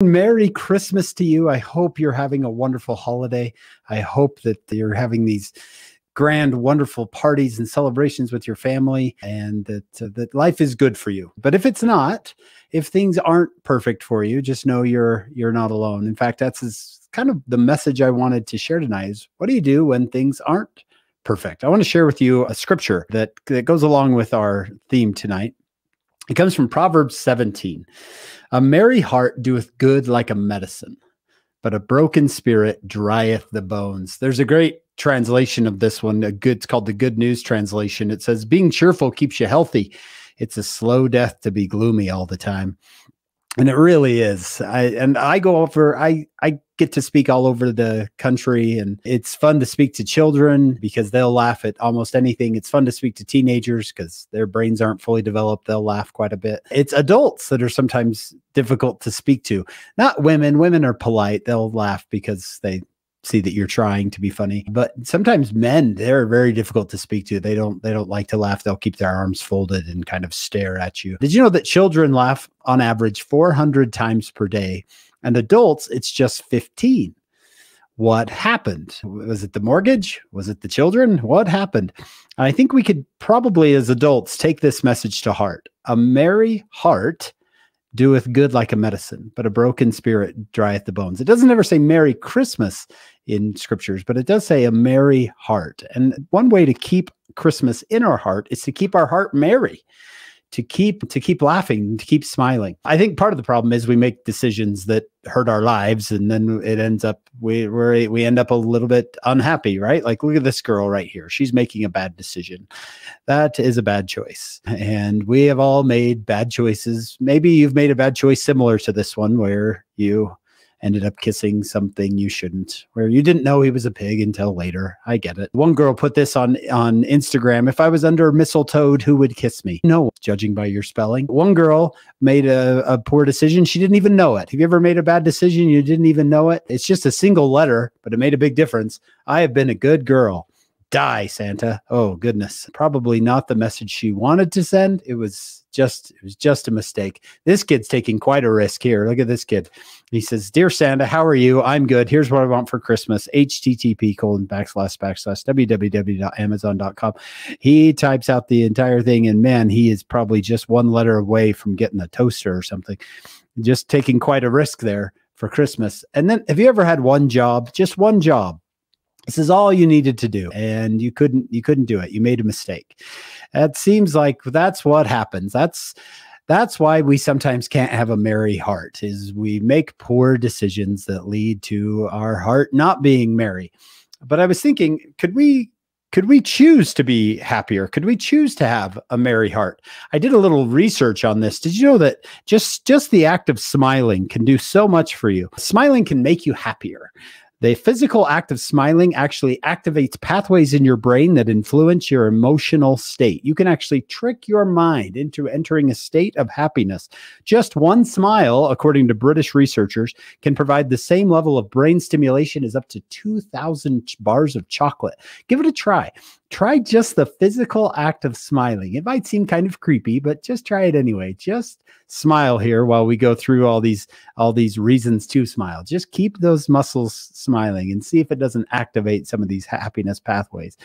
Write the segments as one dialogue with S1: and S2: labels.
S1: Merry Christmas to you. I hope you're having a wonderful holiday. I hope that you're having these grand, wonderful parties and celebrations with your family and that, uh, that life is good for you. But if it's not, if things aren't perfect for you, just know you're you're not alone. In fact, that's kind of the message I wanted to share tonight is what do you do when things aren't perfect? I want to share with you a scripture that, that goes along with our theme tonight. It comes from Proverbs 17. A merry heart doeth good like a medicine, but a broken spirit drieth the bones. There's a great translation of this one. A good, it's called the Good News translation. It says, "Being cheerful keeps you healthy. It's a slow death to be gloomy all the time." And it really is. I and I go over. I I get to speak all over the country, and it's fun to speak to children because they'll laugh at almost anything. It's fun to speak to teenagers because their brains aren't fully developed. They'll laugh quite a bit. It's adults that are sometimes difficult to speak to. Not women. Women are polite. They'll laugh because they see that you're trying to be funny. But sometimes men they're very difficult to speak to. They don't they don't like to laugh. They'll keep their arms folded and kind of stare at you. Did you know that children laugh on average 400 times per day? And adults it's just 15 what happened? Was it the mortgage? Was it the children? What happened? And i think we could probably as adults take this message to heart. A merry heart doeth good like a medicine, but a broken spirit drieth the bones. It doesn't ever say Merry Christmas in scriptures, but it does say a merry heart. And one way to keep Christmas in our heart is to keep our heart merry to keep to keep laughing to keep smiling. I think part of the problem is we make decisions that hurt our lives and then it ends up we we we end up a little bit unhappy right? Like look at this girl right here. She's making a bad decision. That is a bad choice. And we have all made bad choices. Maybe you've made a bad choice similar to this one where you ended up kissing something you shouldn't, where you didn't know he was a pig until later. I get it. One girl put this on on Instagram. If I was under mistletoe, who would kiss me? No, judging by your spelling. One girl made a, a poor decision. She didn't even know it. Have you ever made a bad decision? You didn't even know it. It's just a single letter, but it made a big difference. I have been a good girl die santa. Oh goodness. Probably not the message she wanted to send. It was just it was just a mistake. This kid's taking quite a risk here. Look at this kid. He says dear santa how are you? I'm good. Here's what i want for christmas. Http colon backslash backslash www.amazon.com he types out the entire thing and man he is probably just one letter away from getting a toaster or something. Just taking quite a risk there for christmas. And then have you ever had one job? Just one job this is all you needed to do and you couldn't you couldn't do it. You made a mistake. It seems like that's what happens. That's that's why we sometimes can't have a merry heart is we make poor decisions that lead to our heart not being merry. But i was thinking could we could we choose to be happier? Could we choose to have a merry heart? I did a little research on this. Did you know that just just the act of smiling can do so much for you? Smiling can make you happier the physical act of smiling actually activates pathways in your brain that influence your emotional state. You can actually trick your mind into entering a state of happiness. Just one smile, according to British researchers, can provide the same level of brain stimulation as up to 2,000 bars of chocolate. Give it a try try just the physical act of smiling. It might seem kind of creepy, but just try it anyway. Just smile here while we go through all these all these reasons to smile. Just keep those muscles smiling and see if it doesn't activate some of these happiness pathways.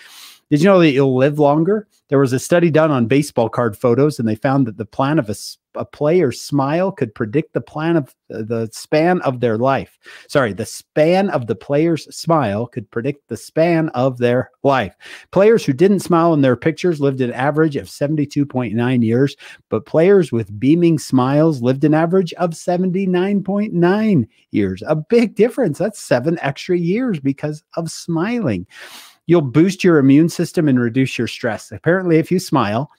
S1: Did you know that you'll live longer? There was a study done on baseball card photos, and they found that the plan of a, a player's smile could predict the plan of uh, the span of their life. Sorry, the span of the player's smile could predict the span of their life. Players who didn't smile in their pictures lived an average of 72.9 years, but players with beaming smiles lived an average of 79.9 years. A big difference. That's seven extra years because of smiling you'll boost your immune system and reduce your stress. Apparently, if you smile,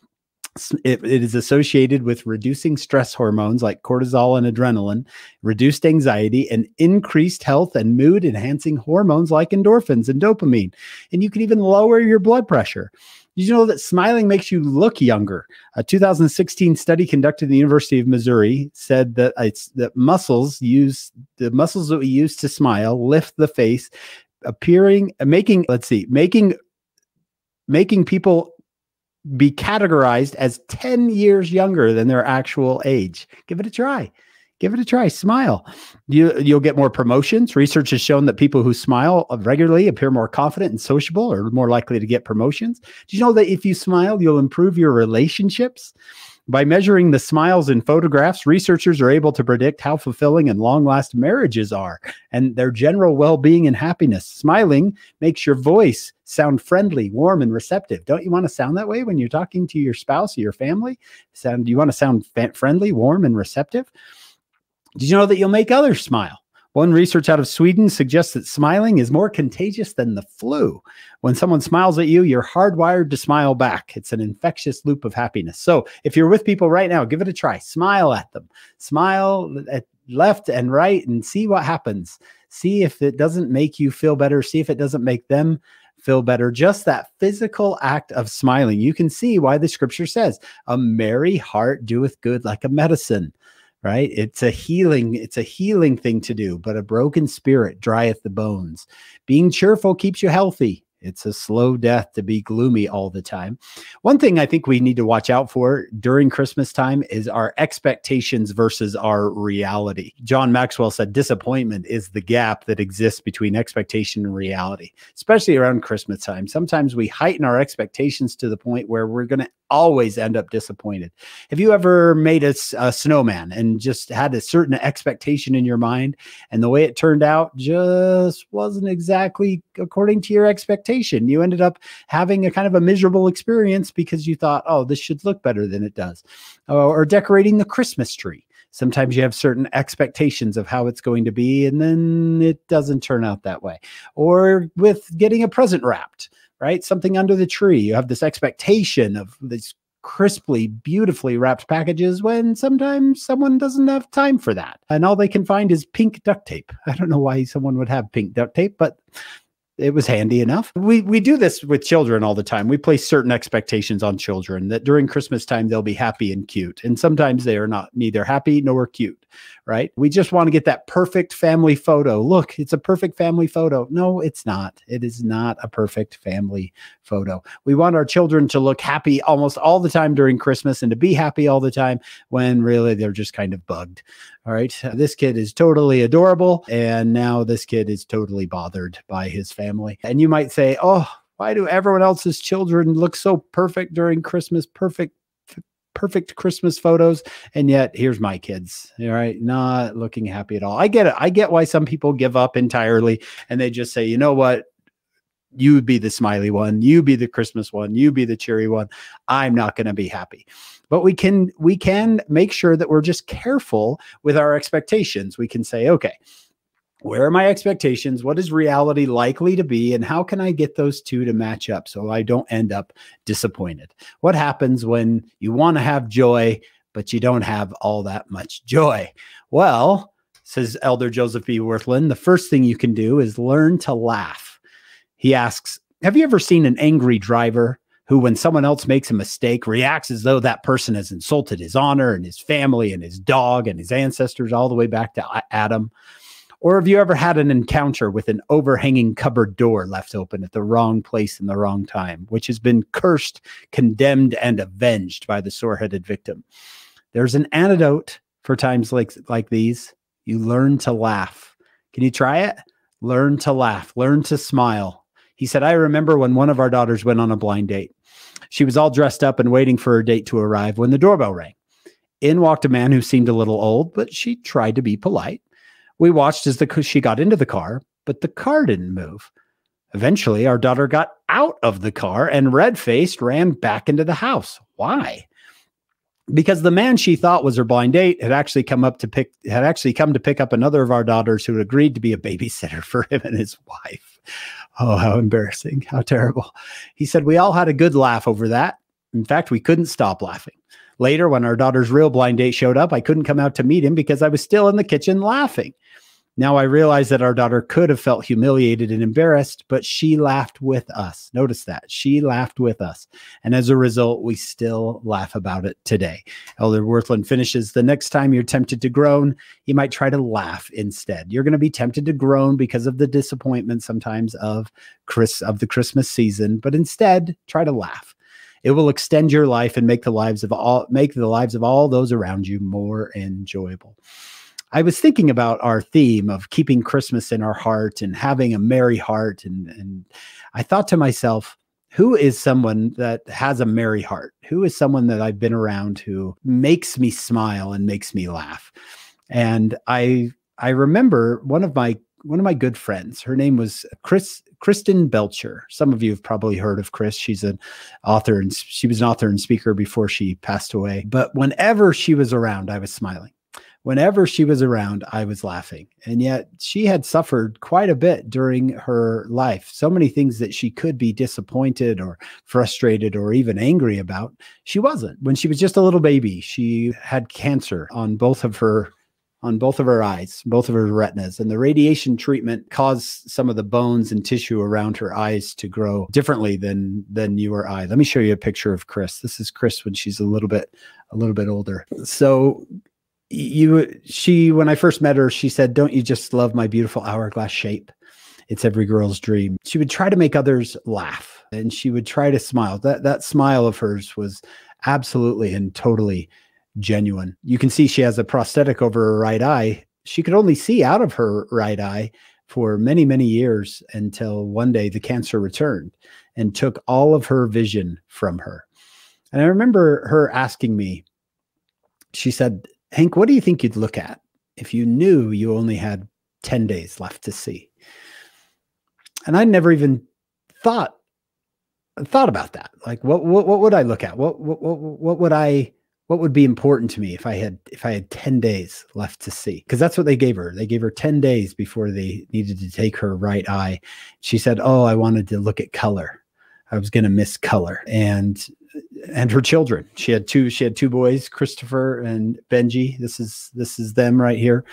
S1: it, it is associated with reducing stress hormones like cortisol and adrenaline, reduced anxiety, and increased health and mood enhancing hormones like endorphins and dopamine. And you can even lower your blood pressure. Did you know that smiling makes you look younger? A 2016 study conducted at the University of Missouri said that it's that muscles use the muscles that we use to smile lift the face appearing making let's see making making people be categorized as 10 years younger than their actual age give it a try give it a try. Smile. You, you'll get more promotions. Research has shown that people who smile regularly appear more confident and sociable or more likely to get promotions. Do you know that if you smile, you'll improve your relationships? By measuring the smiles in photographs, researchers are able to predict how fulfilling and long lasting marriages are and their general well being and happiness. Smiling makes your voice sound friendly, warm, and receptive. Don't you want to sound that way when you're talking to your spouse or your family? Sound, you want to sound friendly, warm, and receptive? Did you know that you'll make others smile? One research out of Sweden suggests that smiling is more contagious than the flu. When someone smiles at you, you're hardwired to smile back. It's an infectious loop of happiness. So if you're with people right now, give it a try. Smile at them. Smile at left and right and see what happens. See if it doesn't make you feel better. See if it doesn't make them feel better. Just that physical act of smiling. You can see why the scripture says, A merry heart doeth good like a medicine right? It's a healing it's a healing thing to do but a broken spirit drieth the bones. Being cheerful keeps you healthy it's a slow death to be gloomy all the time. One thing I think we need to watch out for during Christmas time is our expectations versus our reality. John Maxwell said disappointment is the gap that exists between expectation and reality, especially around Christmas time. Sometimes we heighten our expectations to the point where we're going to always end up disappointed. Have you ever made a, a, snowman and just had a certain expectation in your mind, and the way it turned out just wasn't exactly according to your expectation? You ended up having a kind of a miserable experience because you thought, oh, this should look better than it does. Or, or decorating the Christmas tree. Sometimes you have certain expectations of how it's going to be, and then it doesn't turn out that way. Or with getting a present wrapped right? Something under the tree. You have this expectation of these crisply, beautifully wrapped packages when sometimes someone doesn't have time for that. And all they can find is pink duct tape. I don't know why someone would have pink duct tape, but it was handy enough. We we do this with children all the time. We place certain expectations on children that during Christmas time they'll be happy and cute, and sometimes they are not neither happy nor cute. Right? We just want to get that perfect family photo. Look, it's a perfect family photo. No, it's not. It is not a perfect family photo. We want our children to look happy almost all the time during Christmas and to be happy all the time when really they're just kind of bugged. All right. This kid is totally adorable. And now this kid is totally bothered by his family. And you might say, oh, why do everyone else's children look so perfect during Christmas? Perfect perfect Christmas photos. And yet here's my kids, all right, not looking happy at all. I get it. I get why some people give up entirely and they just say, you know what? You be the smiley one, you be the Christmas one, you be the cheery one. I'm not going to be happy but we can we can make sure that we're just careful with our expectations we can say okay where are my expectations? What is reality likely to be? And how can i get those two to match up so i don't end up disappointed? What happens when you want to have joy but you don't have all that much joy? Well says elder joseph b wirthlin the first thing you can do is learn to laugh. He asks have you ever seen an angry driver who, when someone else makes a mistake, reacts as though that person has insulted his honor and his family and his dog and his ancestors all the way back to Adam? Or have you ever had an encounter with an overhanging cupboard door left open at the wrong place in the wrong time, which has been cursed, condemned, and avenged by the sore headed victim? There's an antidote for times like, like these. You learn to laugh. Can you try it? Learn to laugh, learn to smile, he said, I remember when one of our daughters went on a blind date. She was all dressed up and waiting for her date to arrive when the doorbell rang. In walked a man who seemed a little old, but she tried to be polite. We watched as the, she got into the car, but the car didn't move. Eventually, our daughter got out of the car and red faced ran back into the house. Why? Because the man she thought was her blind date had actually come up to pick had actually come to pick up another of our daughters who had agreed to be a babysitter for him and his wife. Oh, how embarrassing. How terrible. He said, We all had a good laugh over that. In fact, we couldn't stop laughing. Later, when our daughter's real blind date showed up, I couldn't come out to meet him because I was still in the kitchen laughing. Now I realize that our daughter could have felt humiliated and embarrassed, but she laughed with us. Notice that she laughed with us. And as a result, we still laugh about it today. Elder Wirthlin finishes the next time you're tempted to groan, you might try to laugh instead. You're going to be tempted to groan because of the disappointment sometimes of Chris of the Christmas season, but instead try to laugh. It will extend your life and make the lives of all make the lives of all those around you more enjoyable. I was thinking about our theme of keeping Christmas in our heart and having a merry heart. And, and I thought to myself, who is someone that has a merry heart? Who is someone that I've been around who makes me smile and makes me laugh? And I I remember one of my one of my good friends. Her name was Chris Kristen Belcher. Some of you have probably heard of Chris. She's an author and she was an author and speaker before she passed away. But whenever she was around, I was smiling whenever she was around, I was laughing. And yet she had suffered quite a bit during her life. So many things that she could be disappointed or frustrated or even angry about. She wasn't. When she was just a little baby, she had cancer on both of her on both of her eyes, both of her retinas. And the radiation treatment caused some of the bones and tissue around her eyes to grow differently than than you or I. Let me show you a picture of Chris. This is Chris when she's a little bit a little bit older. So you she when I first met her, she said, "Don't you just love my beautiful hourglass shape? It's every girl's dream." She would try to make others laugh, and she would try to smile. That that smile of hers was absolutely and totally genuine. You can see she has a prosthetic over her right eye. She could only see out of her right eye for many many years until one day the cancer returned and took all of her vision from her. And I remember her asking me, she said, Hank, what do you think you'd look at if you knew you only had 10 days left to see? And I never even thought thought about that. Like what what what would I look at? What what what, what would I what would be important to me if I had if I had 10 days left to see? Because that's what they gave her. They gave her 10 days before they needed to take her right eye. She said, "Oh, I wanted to look at color. I was going to miss color." And and her children. She had two. She had two boys, Christopher and Benji. This is this is them right here.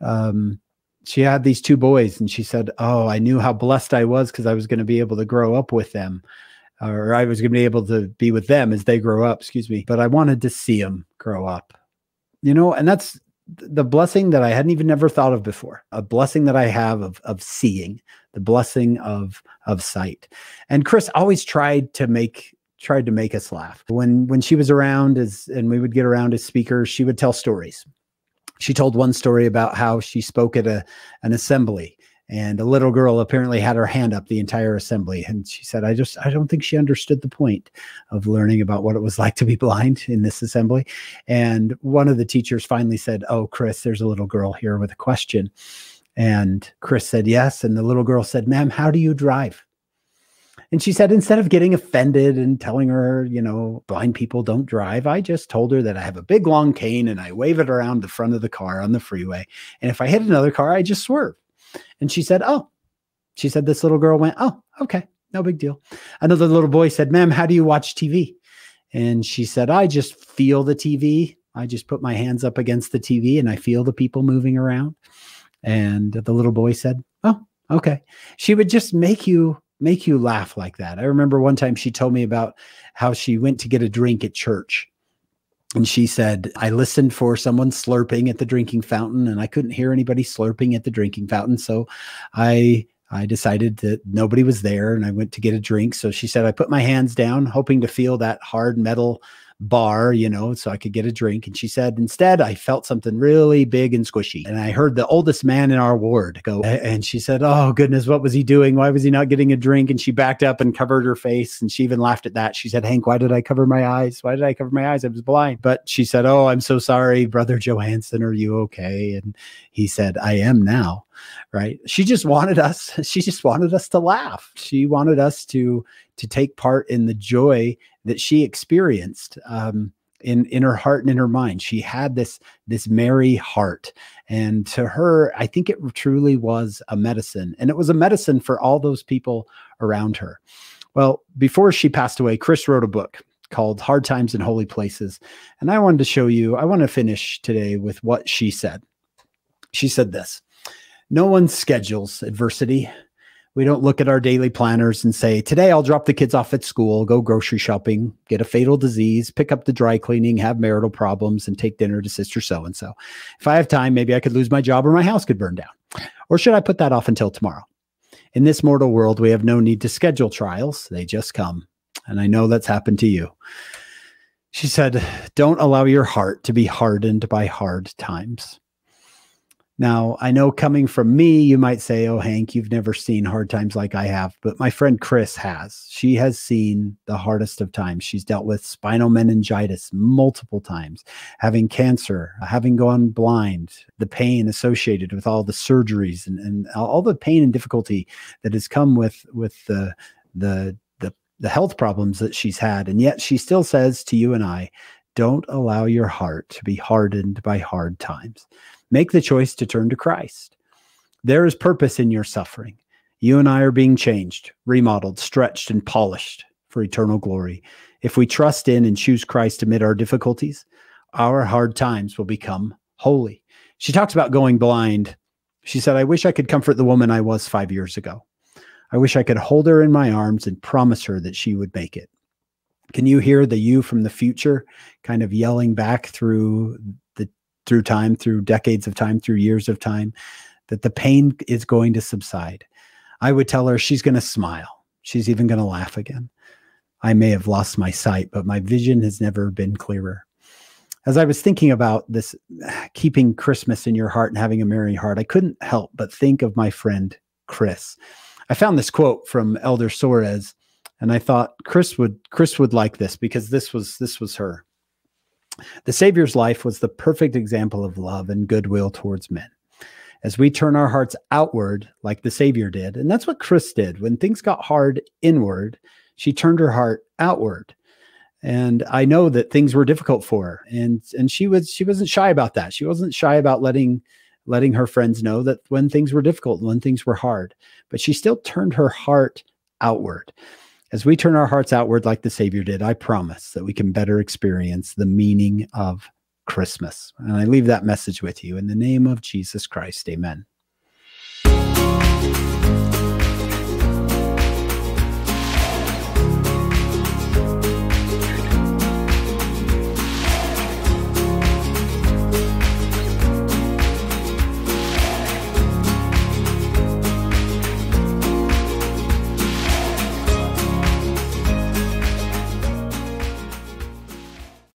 S1: Um, she had these two boys, and she said, "Oh, I knew how blessed I was because I was going to be able to grow up with them, or I was going to be able to be with them as they grow up." Excuse me, but I wanted to see them grow up. You know, and that's the blessing that I hadn't even never thought of before. A blessing that I have of of seeing, the blessing of of sight. And Chris always tried to make tried to make us laugh. When when she was around as and we would get around as speakers, she would tell stories. She told one story about how she spoke at a an assembly and a little girl apparently had her hand up the entire assembly and she said i just i don't think she understood the point of learning about what it was like to be blind in this assembly and one of the teachers finally said oh chris there's a little girl here with a question and chris said yes and the little girl said ma'am how do you drive and she said, instead of getting offended and telling her, you know, blind people don't drive, I just told her that I have a big long cane and I wave it around the front of the car on the freeway. And if I hit another car, I just swerve. And she said, Oh, she said, this little girl went, Oh, okay, no big deal. Another little boy said, Ma'am, how do you watch TV? And she said, I just feel the TV. I just put my hands up against the TV and I feel the people moving around. And the little boy said, Oh, okay. She would just make you make you laugh like that. I remember one time she told me about how she went to get a drink at church. And she said, I listened for someone slurping at the drinking fountain and I couldn't hear anybody slurping at the drinking fountain. So I I decided that nobody was there and I went to get a drink. So she said, I put my hands down, hoping to feel that hard metal bar, you know, so I could get a drink. And she said, instead, I felt something really big and squishy. And I heard the oldest man in our ward go, and she said, Oh, goodness, what was he doing? Why was he not getting a drink? And she backed up and covered her face. And she even laughed at that. She said, Hank, why did I cover my eyes? Why did I cover my eyes? I was blind. But she said, Oh, I'm so sorry, Brother Johansson. Are you okay? And he said, I am now. Right. She just wanted us, she just wanted us to laugh. She wanted us to to take part in the joy that she experienced um, in in her heart and in her mind. She had this this merry heart, and to her, I think it truly was a medicine, and it was a medicine for all those people around her. Well, before she passed away, Chris wrote a book called Hard Times in Holy Places, and I wanted to show you. I want to finish today with what she said. She said this. No one schedules adversity. We don't look at our daily planners and say, today I'll drop the kids off at school, go grocery shopping, get a fatal disease, pick up the dry cleaning, have marital problems, and take dinner to sister so and so. If I have time, maybe I could lose my job or my house could burn down. Or should I put that off until tomorrow? In this mortal world, we have no need to schedule trials, they just come. And I know that's happened to you. She said, Don't allow your heart to be hardened by hard times. Now, I know coming from me, you might say, Oh, Hank, you've never seen hard times like I have. But my friend Chris has. She has seen the hardest of times. She's dealt with spinal meningitis multiple times, having cancer, having gone blind, the pain associated with all the surgeries and, and all the pain and difficulty that has come with, with the, the, the, the health problems that she's had. And yet she still says to you and I, don't allow your heart to be hardened by hard times. Make the choice to turn to Christ. There is purpose in your suffering. You and I are being changed, remodeled, stretched, and polished for eternal glory. If we trust in and choose Christ amid our difficulties, our hard times will become holy. She talks about going blind. She said, I wish I could comfort the woman I was five years ago. I wish I could hold her in my arms and promise her that she would make it. Can you hear the you from the future kind of yelling back through through time, through decades of time, through years of time, that the pain is going to subside. I would tell her she's going to smile. She's even going to laugh again. I may have lost my sight, but my vision has never been clearer. As I was thinking about this, keeping Christmas in your heart and having a merry heart, I couldn't help but think of my friend Chris. I found this quote from Elder Soares, and I thought Chris would Chris would like this because this was this was her. The Savior's life was the perfect example of love and goodwill towards men. As we turn our hearts outward, like the Savior did, and that's what Chris did. When things got hard inward, she turned her heart outward. And I know that things were difficult for her, and and she was she wasn't shy about that. She wasn't shy about letting letting her friends know that when things were difficult, when things were hard, but she still turned her heart outward. As we turn our hearts outward like the Savior did, I promise that we can better experience the meaning of Christmas. And I leave that message with you in the name of Jesus Christ. Amen.